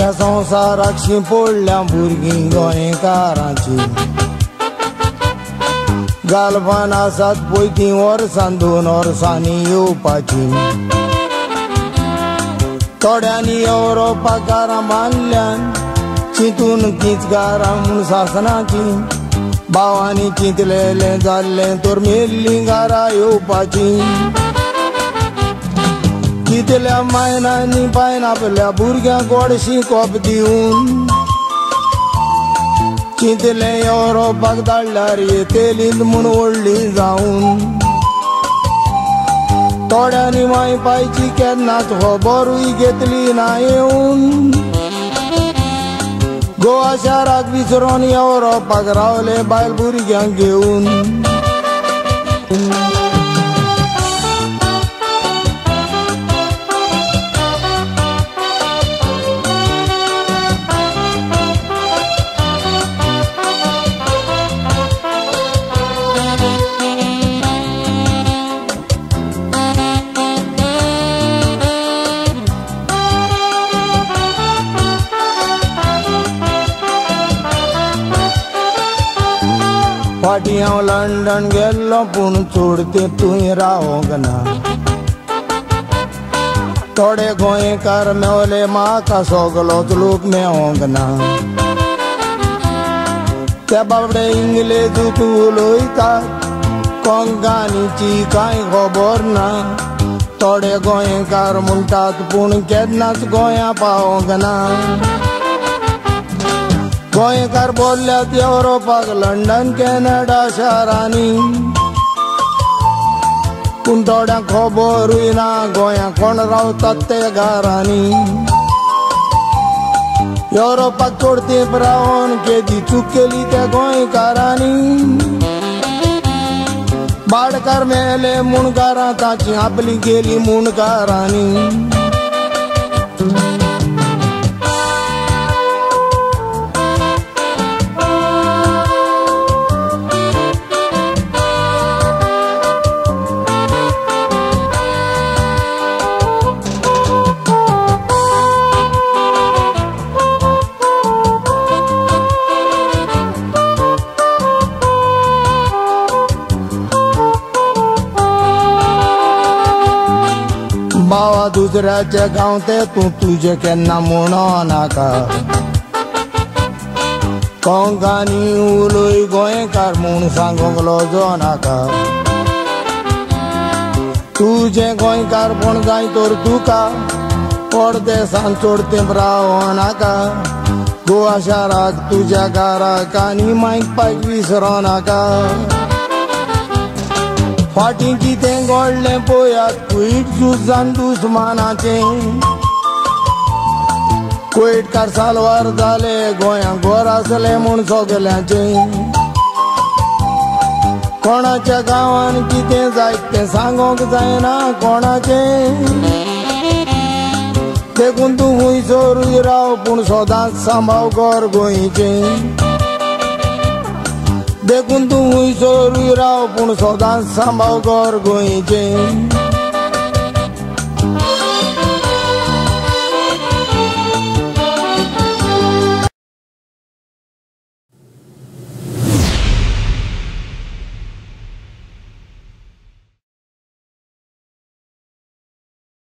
संवसाराक शिंपोडल्या भुरगीं गोंयकारांची गालफान आसात पळय ती वर्सान दोन वर्सांनी येवपाची थोड्यांनी युरोपाकारां बांदल्यान चिंतून किचकारां म्हूण सासनाची. भावांनी चिंतलेलें जाल्लें तर मेल्लीं गारां येवपाची कितल्या मायनांनी पायन आपल्या भुरग्यांक गोडशी कोप दिवन चिंतलें युरोपाक धाडल्यार येतेलीच म्हूण व्हडली जावन थोड्यांनी माय पायची केन्नाच खबरूय घेतली ना येवन गोवा शाराक विसरून युरोपाक रावले बायल भुरग्यांक घेवन फाटीं हांव लंडन गेल्लो पूण चोडते तुंय रावोंक ना। थोडे गोंयकार मेवले म्हाका सगलोच लोक मेवोंक ना। त्या बाबडे इंग्लेजूत उलयतात कोंकणीची कांय खबर ना। थोडे गोंयकार म्हणटात पूण केन्नाच गोंया पावोंक ना। गोंयकार बोल्ल्यात युरोपाक लंडन कॅनडा शारांनी पूण थोड्यांक खबरूय ना गोंया कोण रावतात ते घरांनी युरोपाक चोडतेप रावन केदी चूक केली त्या गोंयकारांनी बाडकार मेले मुणकारां ताची आपली गेली मुणकारांनी बावा दुसऱ्याचे गांव ते तूं तुजे केन्ना म्हणो नाका कोंकानी उलय गोंयकार म्हूण सांगूंक लोजो नाका तुजें गोंयकारपण जाय तर तुका परदेसान चोडतें रावो नाका गोवा शाराक तुज्या घराक आनी मायक पायक विसरो नाका फाटीं कितें घडलें पळयात कुयट झुजान दुस्मानाचें कुयटकार सालवार जाले गोंयांक घर आसलें म्हूण सगल्यांचें कोणाच्या गांवान कितें जायत तें सांगोंक जायना कोणाचें देखून तूं हुंयसरूय राव पूण सदांच सांबाळ घर गोंयचें देखून तूं हुंयसरूय राव पूण सदांच सांबाळ घर गोंयचें